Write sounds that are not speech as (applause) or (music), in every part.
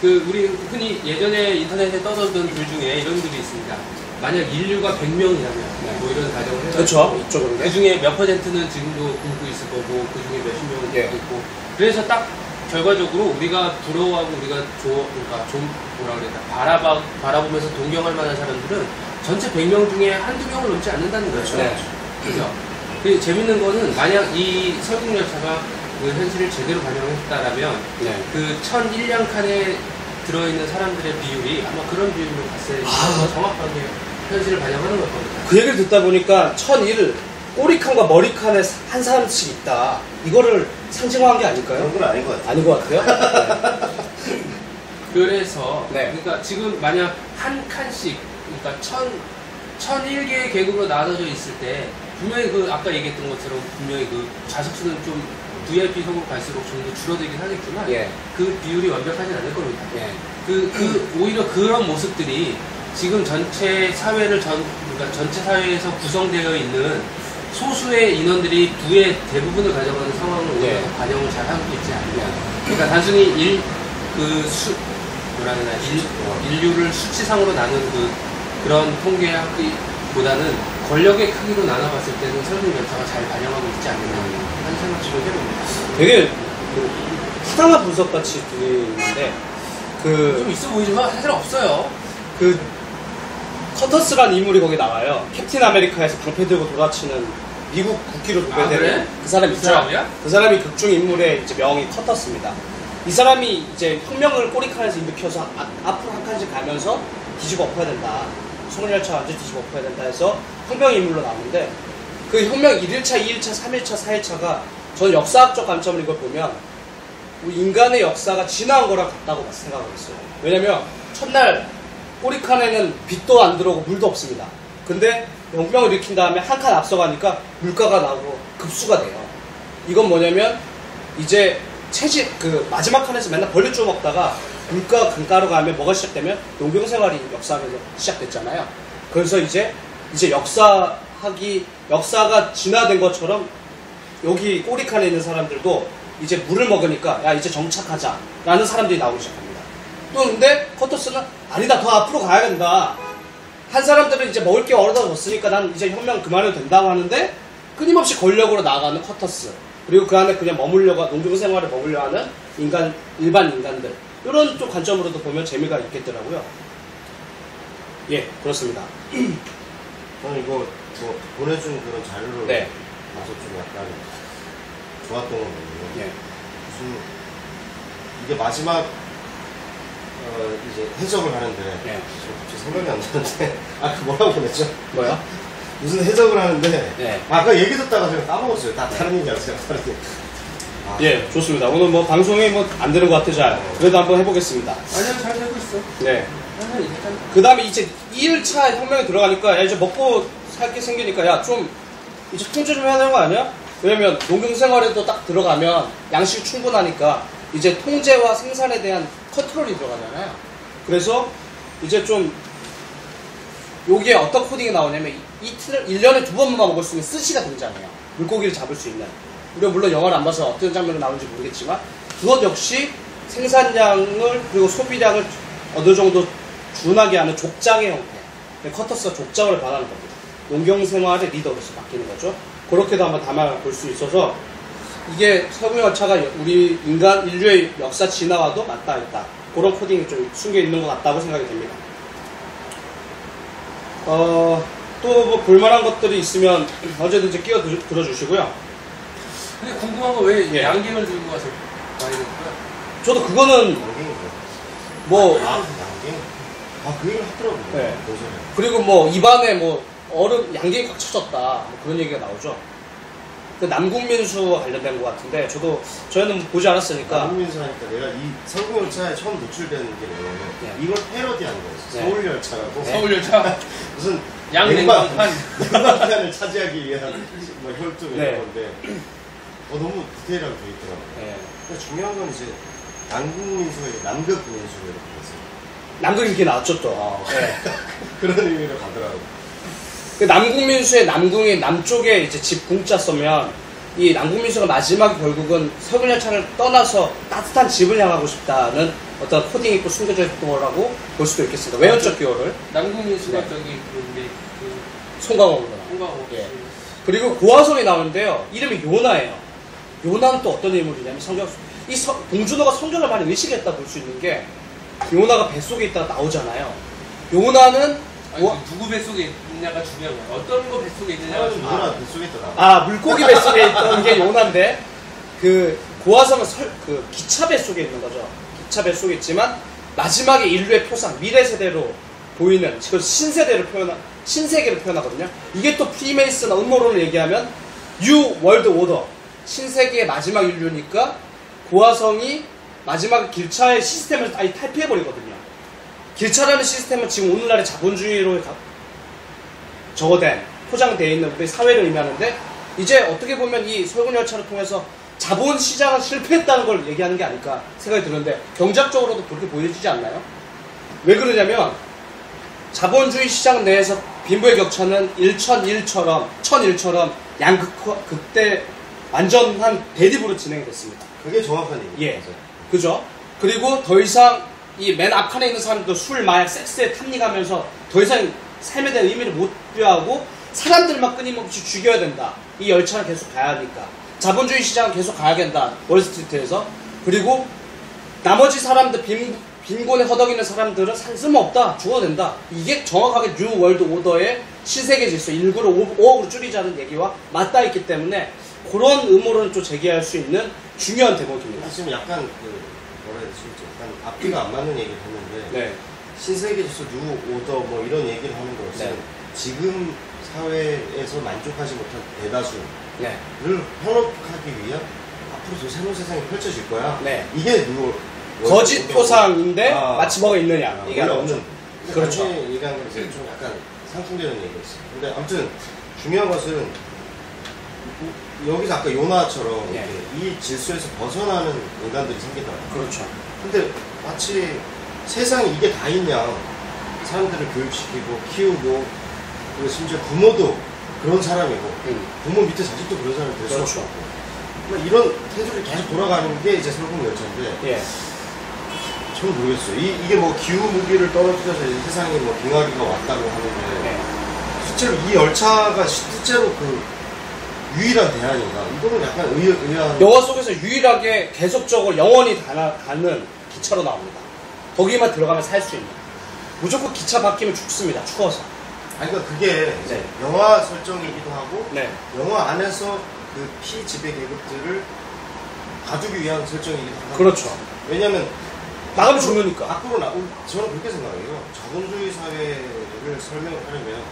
그 우리 흔히 예전에 인터넷에 떠돌던 글 중에 이런 글이 있습니다. 만약 인류가 100명이라면 뭐 이런 가정을 해서 그렇죠. 이쪽으로. 그 중에 몇 퍼센트는 지금도 굶고 있을 거고 그 중에 몇십 명은 예. 굶고 있고 그래서 딱 결과적으로 우리가 부러워하고 우리가 조, 그러니까 좀 뭐라 그래야 바라봐, 바라보면서 동경할 만한 사람들은 전체 100명 중에 한두 명을 넘지 않는다는 거죠. 네. 그죠? 그 재밌는 거는 만약 이 설국열차가 그 현실을 제대로 반영했다라면 네. 그 1001량 칸에 들어있는 사람들의 비율이 아마 그런 비율로 봤을 때 아. 더 정확하게 현실을 반영하는 걸 겁니다. 그 얘기를 듣다 보니까 천일 꼬리칸과 머리칸에 한 사람씩 있다. 이거를 상징화한 게 아닐까요? 그런 건 아닌 것 같아요. 아닌 것 같아요. (laughs) 그래서 네. 그러니까 지금 만약 한 칸씩 그러니까 천 천일 개의 계급으로 나눠져 있을 때 분명히 그 아까 얘기했던 것처럼 분명히 그 좌석 수는 좀 VIP 성으로 갈수록 좀 더 줄어들긴 하겠지만 예. 그 비율이 완벽하진 않을 겁니다. 예. 그, 그, 오히려 그런 모습들이 지금 전체 사회를 전, 그러니까 전체 사회에서 구성되어 있는 소수의 인원들이 부의 대부분을 가져가는 상황을 오히려 네. 더 반영을 잘 하고 있지 않냐. 그러니까 단순히 일, 그 수, 뭐라 해야 되나, 일, 인류를 수치상으로 나눈 그, 그런 통계보다는 권력의 크기로 나눠봤을 때는 설국 열차가 잘 반영하고 있지 않느냐 되게 그 후당한 분석같이 들리는데 그좀 있어 보이지만 사실 없어요. 그 커터스란 인물이 거기 나와요. 캡틴 아메리카에서 방패 들고 돌아치는 미국 국기로 아, 도배되는 그래? 그 사람 그 있죠. 사람이야? 그 사람이 극중 인물의 이제 명이 커터스입니다. 이 사람이 이제 혁명을 꼬리칸에서 일으켜서 아- 앞으로 한 칸씩 가면서 뒤집어 엎어야 된다. 소문열차 완전 뒤집어 엎어야 된다 해서 혁명 인물로 나오는데 그 혁명 1일차, 2일차, 3일차, 4일차가 저는 역사학적 관점으로 이걸 보면 인간의 역사가 지나온 거랑 같다고 생각하고 있어요. 왜냐면 첫날 꼬리칸에는 빛도 안 들어오고 물도 없습니다. 근데 혁명을 일으킨 다음에 한 칸 앞서가니까 물가가 나오고 급수가 돼요. 이건 뭐냐면 이제 체질 그 마지막 칸에서 맨날 벌레 쭈 먹다가 물가 강가로 가면 뭐가 시작되면 농경 생활이 역사하면서 시작됐잖아요. 그래서 이제 이제 역사 하기 역사가 진화된 것처럼 여기 꼬리칸에 있는 사람들도 이제 물을 먹으니까 야 이제 정착하자 라는 사람들이 나오기 시작합니다. 또 근데 커터스는 아니다 더 앞으로 가야 된다. 한 사람들은 이제 먹을 게 얼어졌으니까 난 이제 혁명 그만해도 된다고 하는데 끊임없이 권력으로 나아가는 커터스 그리고 그 안에 그냥 머물려고 농경 생활에 머물려 하는 인간 일반 인간들 이런 또 관점으로도 보면 재미가 있겠더라고요. 예 그렇습니다. 저는 이거 뭐 보내준 그런 자료를 네. 봐서 좀 약간 좋았던 거거든요. 예. 무슨 이게 마지막 어 이제 해적을 하는데 예. 저, 저 생각이 안 나는데 (laughs) 아그 뭐라고 보냈죠? 뭐야? 무슨 해적을 하는데 네. 아까 얘기 듣다가 제가 까먹었어요. 다 다른 얘기였어요. (laughs) 다른 얘기. 아, 예 좋습니다. 오늘 뭐 방송이 뭐안 되는 것 같아 잘 그래도 한번 해보겠습니다. 아니요, 잘 되고 있어. 네. 그 다음에 이제 2일차 혁명에 들어가니까 야 이제 먹고 살 게 생기니까 야 좀 이제 통제 좀 해야 되는 거 아니야? 왜냐면 농경 생활에도 딱 들어가면 양식이 충분하니까 이제 통제와 생산에 대한 컨트롤이 들어가잖아요. 그래서 이제 좀 여기에 어떤 코딩이 나오냐면 이- 이틀 1년에 두 번만 먹을 수 있는 스시가 등장해요. 물고기를 잡을 수 있는. 우리가 물론 영화를 안 봐서 어떤 장면이 나오는지 모르겠지만 그것 역시 생산량을 그리고 소비량을 어느 정도 준하게 하는 족장의 형태. 커터스가 족장으로 변하는 겁니다. 농경 생활의 리더로서 바뀌는 거죠. 그렇게도 한번 담아볼 수 있어서 이게 석유열차가 우리 인간 인류의 역사 진화와도 맞닿아 있다. 그런 코딩이 좀 숨겨 있는 것 같다고 생각이 됩니다. 어, 또 뭐 볼만한 것들이 있으면 언제든지 끼어 들- 들어주시고요. 근데 궁금한 거왜 예. 양갱을 들고 와서 많이 넣고요? 저도 그거는. 뭐 아? 아, 그 얘기를 하더라고요. 네. 요즘에. 그리고 뭐 입안에 뭐 얼음 양갱이 꽉 쳐졌다 뭐 그런 얘기가 나오죠. 그 남국민수와 관련된 것 같은데 저도 저희는 보지 않았으니까 남민수 하니까 내가 이 설국열차에 처음 노출되는 게 뭐냐면 네. 이걸 패러디한 거였어. 네. 서울열차라고. 서울열차 (laughs) 무슨 양 냉방- 냉방판. 냉방판을 차지하기 위한 뭐 혈투 이런 네. 건데 어, 너무 디테일하게 돼 있더라고요. 예. 근데 중요한 건 이제 남국민수가 이제 남극민수로 이렇게 됐어요. 남극 이렇게 나왔죠 또. 예. (laughs) 그런 의미로 가더라고요. 그 남국민수의 남궁이 남쪽에 이제 집 궁자 써면 이 남국민수가 마지막에 결국은 서울 열차를 떠나서 따뜻한 집을 향하고 싶다는 어떤 코딩이 있고 숨겨져 있던 거라고 볼 수도 있겠습니다. 외연적 기호를 남궁민수가 네. 저기 그 송강호 누나. 홍강호 예. 그리고 고화성이 나오는데요. 이름이 요나예요. 요나는 또 어떤 인물이냐면 성경 이 성- 봉준호가 성경을 많이 의식했다 볼 수 있는 게 요나가 뱃속에 있다가 나오잖아요. 요나는 아니, 고- 누구 뱃속에 있느냐가 중요한 거야. 어떤 거 뱃속에 있느냐가 중요한 거야. 누나 뱃속에 있더라. 아 물고기 뱃속에 있던 게 요나인데 그 고아성은 설, 그 기차 뱃속에 있는 거죠. 기차 뱃속에 있지만 마지막에 인류의 표상 미래 세대로 보이는 지금 신세대를 표현 신세계를 표현하거든요. 이게 또 프리메이슨 음모론을 얘기하면 New World Order 신세계의 마지막 인류니까 고아성이 마지막 기차의 시스템을 아예 탈피해 버리거든요. 기차라는 시스템은 지금 오늘날의 자본주의로 가- 저어된 포장되어 있는 우리 사회를 의미하는데 이제 어떻게 보면 이 설군 열차를 통해서 자본 시장은 실패했다는 걸 얘기하는 게 아닐까 생각이 드는데 경제학적으로도 그렇게 보여지지 않나요? 왜 그러냐면 자본주의 시장 내에서 빈부의 격차는 1001처럼 1001처럼 양극대 완전한 대립으로 진행이 됐습니다. 그게 정확한 얘기예요. 예. 그죠? 그리고 더 이상 이 맨 앞칸에 있는 사람들도 술, 마약, 섹스에 탐닉하면서 더 이상 삶에 대한 의미를 못 부여하고 사람들만 끊임없이 죽여야 된다. 이 열차는 계속 가야 하니까. 자본주의 시장은 계속 가야 된다. 월스트리트에서. 그리고 나머지 사람들, 빈, 빈곤에 허덕이는 사람들은 살 쓸모없다. 죽어도 된다. 이게 정확하게 뉴 월드 오더의 신세계 질서 인구를 5억으로 줄이자는 얘기와 맞닿아 있기 때문에 그런 음모론을 좀 제기할 수 있는 중요한 대목입니다. 지금 약간 그 뭐라 해야 되지? 약간 앞뒤가 안 맞는 얘기를 했는데 네. 신세계 질서 New Order 뭐 이런 얘기를 하는 것은 네. 지금 사회에서 만족하지 못한 대다수를 네. 현혹하기 위한 앞으로 저 새로운 세상이 펼쳐질 거야. 네. 이게 뉴 거짓 포상인데 아. 마치 뭐가 있느냐. 이게 이게 하는 없는. 그렇죠. 이제 좀 약간 상충되는 얘기였어요. 근데 아무튼 중요한 것은 이- 여기서 아까 요나처럼 예. 이렇게 이 질서에서 벗어나는 인간들이 생기더라고요. 그렇죠. 근데 마치 세상에 이게 다 있냐. 사람들을 교육시키고 키우고 그리고 심지어 부모도 그런 사람이고 음. 부모 밑에 자식도 그런 사람이 될 수가 그렇죠. 없고 뭐 이런 태도를 계속 돌아가는 게 이제 설국 열차인데 예. 전 모르겠어요. 이, 이게 뭐 기후 무기를 떨어뜨려서 이제 세상에 뭐 빙하기가 왔다고 하는데 네. 실제로 이 열차가 실제로 그 유일한 대안인가? 이거는 약간 의, 의아한. 영화 속에서 유일하게 계속적으로 영원히 가나, 가는 기차로 나옵니다. 거기만 들어가면 살 수 있는. 무조건 기차 바뀌면 죽습니다. 추워서. 아니 그러니까 그게 네. 영화 설정이기도 하고 네. 영화 안에서 그 피지배 계급들을 가두기 위한 설정이기도 하고. 그렇죠. 왜냐면 나가면 죽으니까. 앞으로 나 저는 그렇게 생각해요. 자본주의 사회를 설명을 하려면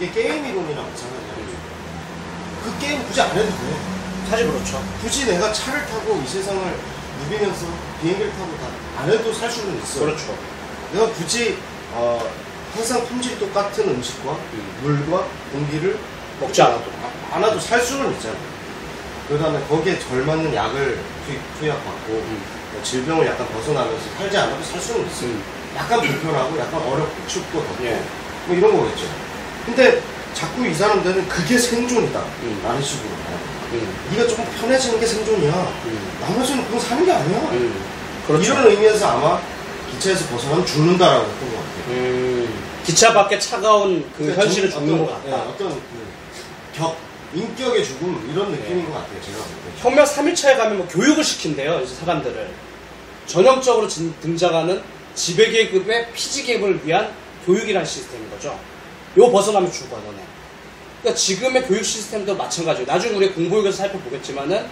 이게 게임 이론이랑 마찬가지예요. 그 게임 굳이 안 해도 돼. 사실 그렇죠. 굳이 내가 차를 타고 이 세상을 누비면서 비행기를 타고 다 안 해도 살 수는 있어. 그렇죠. 내가 굳이 어, 항상 품질 똑같은 음식과 물과 공기를 먹지 않아도. 아- 안 해도 살 수는 있잖아. 그 다음에 거기에 걸맞는 약을 투, 투약받고 뭐 질병을 약간 벗어나면서 살지 않아도 살 수는 있어. 음. 약간 불편하고 약간 어렵고 춥고 덥고 예. 뭐 이런 거겠죠. 근데 자꾸 이 사람들은 그게 생존이다. 음. 라는 식으로. 음. 네가 조금 편해지는 게 생존이야. 음. 나머지는 그건 사는 게 아니야. 음. 그렇죠. 이런 의미에서 아마 기차에서 벗어나면 죽는다라고 했던 것 같아요. 음. 기차 밖에 차가운 그 그러니까 현실을 좀 죽는 것 같다. 네, 어떤 그 격, 인격의 죽음 이런 느낌인 것 같아요. 제가. 혁명 3일차에 가면 뭐 교육을 시킨대요, 이제 사람들을. 전형적으로 진- 등장하는 지배계급의 피지계급을 위한 교육이라는 시스템인 거죠. 요 벗어나면 죽어, 너네. 그러니까 지금의 교육 시스템도 마찬가지예요. 나중에 우리 공보육에서 살펴보겠지만은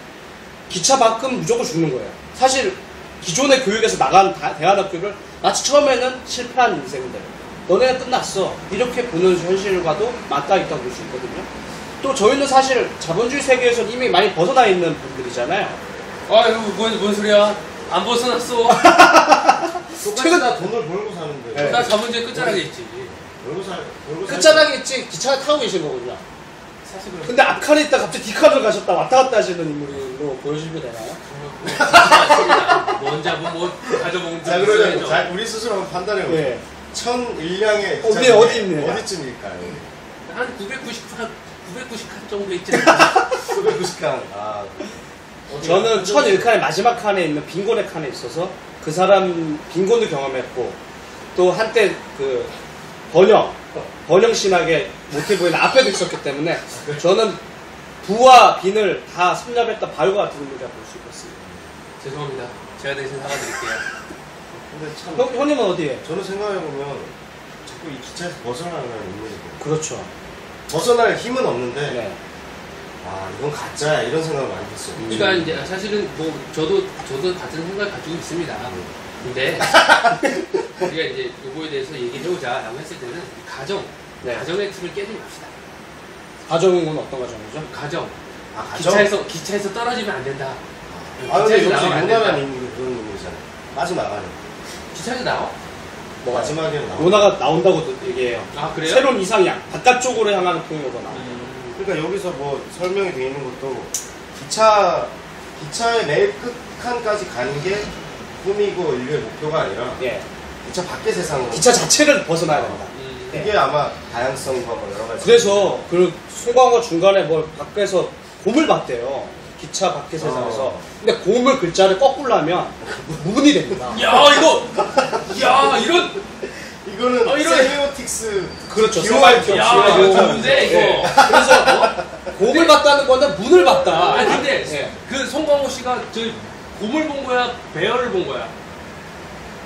기차 밖은 무조건 죽는 거예요. 사실 기존의 교육에서 나간 다- 대안학교를 마치 처음에는 실패한 인생들. 너네는 끝났어. 이렇게 보는 현실과도 맞닿아 있다고 볼 수 있거든요. 또 저희는 사실 자본주의 세계에서 이미 많이 벗어나 있는 분들이잖아요. 아 이거 뭔, 뭔 소리야? 안 벗어났어. (laughs) 똑같이 최근- 다 돈을 벌고 사는데. 네. 나 자본주의 끝자락에 있지. 끝자락에 있지 기차 타고 계신 거군요. 사실 근데 앞칸에 있다 갑자기 뒷칸으로 가셨다 왔다 갔다 하시는 인물로 보여주면 되나요? 뭔지 한번 뭐 가져먹는 자, 알죠. 자, 우리 스스로 한번 판단해 보죠. 예. 천일량의 어디, 기차가 어디 있느냐? 어디쯤일까요? 한 990, 한 990칸 정도 있지 않나? 990강. (laughs) 아. 어디가? 저는 천 1칸의 마지막 칸에 있는 빈곤의 칸에 있어서 그 사람 빈곤도 경험했고 또 한때 그 번영 번영 신학의 모티브에는 앞에도 있었기 때문에 저는 부와 빈을 다 섭렵했던 바울과 같은 인물이라고 볼수 있겠습니다. 죄송합니다. 제가 대신 사과드릴게요. 근데 참 형, 형님은 어디에? 저는 생각해보면 자꾸 이 기차에서 벗어나는 인물이고 그렇죠. 벗어날 힘은 없는데 네. 아 이건 가짜야 이런 생각을 많이 했어요. 그러니까 이제 사실은 뭐 저도 저도 같은 생각 을 가지고 있습니다. 근데 (laughs) 우리가 이제 요거에 대해서 얘기를 해보자라고 했을 때는 가정, 네. 가정의 틀을 깨지 맙시다. 가정은 어떤 가정이죠? 가정, 아 가정? 기차에서 기차에서 떨어지면 안 된다. 아 근데 기차에서 여기서 나가면 안 된다. 인물이 그런 인물이잖아요. 빠져나가는. 기차에서 나와? 뭐 마지막에는 나와. 요나가 나온다고 얘기해요. 아 그래요? 새로운 이상향, 바깥쪽으로 향하는 통로가 나와. 음, 그러니까 여기서 뭐 설명이 되어 있는 것도 기차 기차의 맨 끝칸까지 가는 게 꿈이고 인류의 목표가 아니라 예. 기차 밖의 세상으로 기차 자체를 벗어나야 된다. 음, 이게 아마 다양성과 뭐 여러 가지 그래서 그 송광호 중간에 뭘 밖에서 곰을 봤대요. 기차 밖의 세상에서. 어. 근데 곰을 글자를 거꾸로 하면 문이 됩니다. 야 이거, 야 이런, 이거는 어, 이런- 세미오틱스 그렇죠. 기호할 야 기호할 이거 경- 좋은데 이거. 예. 그래서 곰을 봤다는 건데 문을 봤다. 아니 근데 예. 그 송광호 씨가 저 곰을 본 거야, 배열을 본 거야.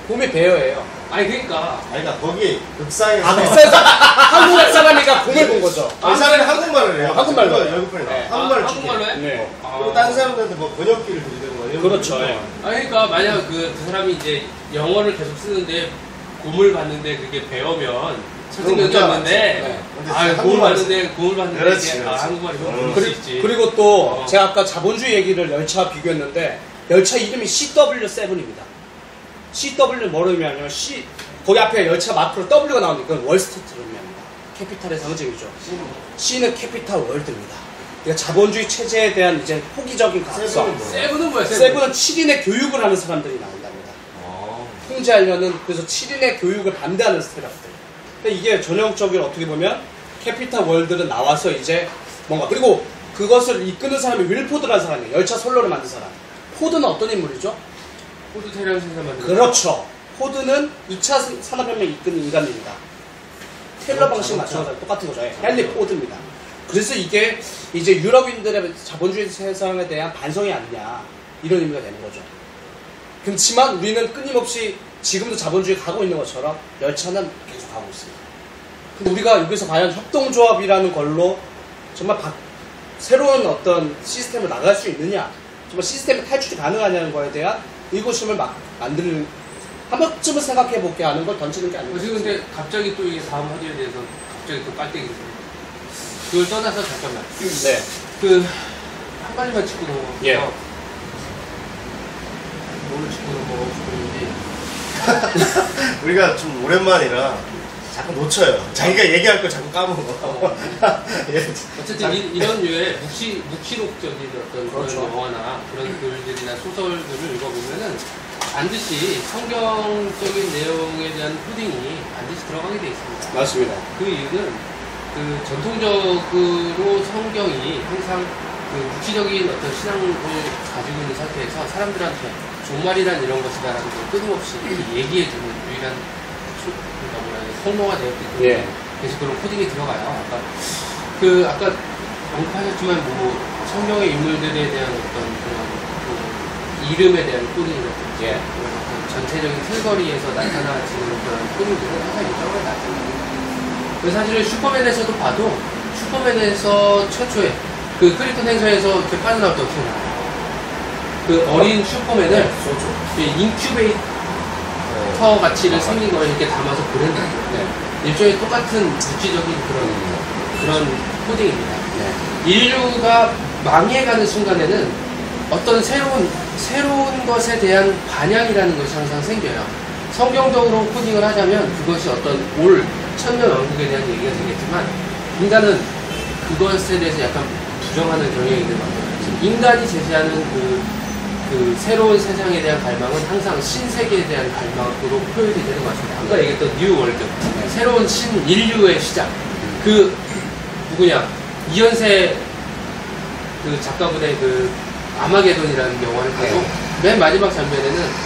곰이 배어예요. 아니 그러니까 아니 그러니까 거기 극상에서 아, 백사에서 한국 사람이가 곰을 본 거죠. 아, 이 사람이 한국말을 해요. 한국말로 나와. 네. 한국말을 아, 주게. 한국말로 해? 네. 아. 그리고 다른 사람들한테 뭐 번역기를 드리는 거예요. 그렇죠, 예. 아니 그러니까 만약 그, 그 사람이 이제 영어를 계속 쓰는데 곰을 봤는데 그게 배우면 천생연분인데 네. 근데 아 진짜 곰을 한국말 봤는데 곰을 봤는데 그렇지, 이게, 아 그렇지. 한국말이 좀 음. 모를 수 그리, 있지 그리고 또 어. 제가 아까 자본주의 얘기를 열차 비교했는데 열차 이름이 CW7입니다. CW 뭐로 의미하냐면 C 거기 앞에 열차 마크로 W가 나오니까 월스트리트로 의미합니다. Capital의 상징이죠. C는 Capital World입니다. 그러니까 자본주의 체제에 대한 이제 포기적인. 뭐야? Seven은 뭐야 seven seven은 7인의 교육을 하는 사람들이 나온답니다. 아. 통제하려는 그래서 7인의 교육을 반대하는 스태프들. 근데 이게 전형적인 어떻게 보면 Capital World는 나와서 이제 뭔가 그리고 그것을 이끄는 사람이 윌포드라는 사람이에요. 열차 선로를 만든 사람. 포드는 어떤 인물이죠? 포드 테리안 생산 만든 그렇죠. 포드는 2차 산업혁명 이끄는 인간입니다. 테일러 방식 맞춰서 똑같은 거죠. 예. 헨리 포드입니다. 그래서 이게 이제 유럽인들의 자본주의 세상에 대한 반성이 아니냐 이런 의미가 되는 거죠. 그렇지만 우리는 끊임없이 지금도 자본주의 가고 있는 것처럼 열차는 계속 가고 있습니다. 근데 우리가 여기서 과연 협동조합이라는 걸로 정말 바- 새로운 어떤 시스템을 나갈 수 있느냐, 정말 시스템의 탈출이 가능하냐는 거에 대한 의구심을 막 만드는 한 번쯤은 생각해 보게 하는 걸 던지는 게 어, 지금. 근데 갑자기 또 이게 다음 화제에 대해서 갑자기 또 깔때기 그걸 떠나서 잠깐만 네. 그한 가지만 짚고 넘어가서 예. 오늘 짚고 넘어가고 싶은지 (laughs) 우리가 좀 오랜만이라 자꾸 놓쳐요. 자기가 얘기할 걸 자꾸 까먹어. (laughs) 예. 어쨌든 이, 런 류의 묵시, 묵시록적인 어떤 그런 그렇죠. 영화나 그런 글들이나 소설들을 읽어보면은 반드시 성경적인 내용에 대한 코딩이 반드시 들어가게 돼 있습니다. 맞습니다. 그 이유는 그 전통적으로 성경이 항상 그 묵시적인 어떤 신앙을 가지고 있는 상태에서 사람들한테 종말이란 이런 것이다라는 걸 끊임없이 얘기해주는 유일한 소- 그러니까 되나, 통로가 되었기 때문에 예. 그래서 그런 코딩이 들어가요. 아까 그 아까 언급하셨지만 뭐 성경의 인물들에 대한 어떤 그런 그 이름에 대한 코딩이라든지 예. 그런 전체적인 틀거리에서 나타나지는 그런 코딩들은 항상 일정을 나타납니다. 그 사실은 슈퍼맨에서도 봐도 슈퍼맨에서 최초에 그 크립톤 행성에서 이렇게 빠져나올 때 어떻게 나와요? 그 어린 슈퍼맨을 소주. 이 인큐베이터 네. 가치를 생긴 걸 이렇게 담아서 보낸다. 네. 일종의 똑같은 물질적인 그런 그런 코딩입니다. 네. 인류가 망해가는 순간에는 어떤 새로운 새로운 것에 대한 반향이라는 것이 항상 생겨요. 성경적으로 코딩을 하자면 그것이 어떤 올 천년 왕국에 대한 얘기가 되겠지만 인간은 그것에 대해서 약간 부정하는 경향이 있는 것 같아요. 인간이 제시하는 그, 그 새로운 세상에 대한 갈망은 항상 신세계에 대한 갈망으로 표현이 되는 것 같습니다. 아까 얘기했던 New World, 새로운 신인류의 시작. 그 누구냐 이현세 그 작가분의 그 아마게돈이라는 영화를 봐도 맨 마지막 장면에는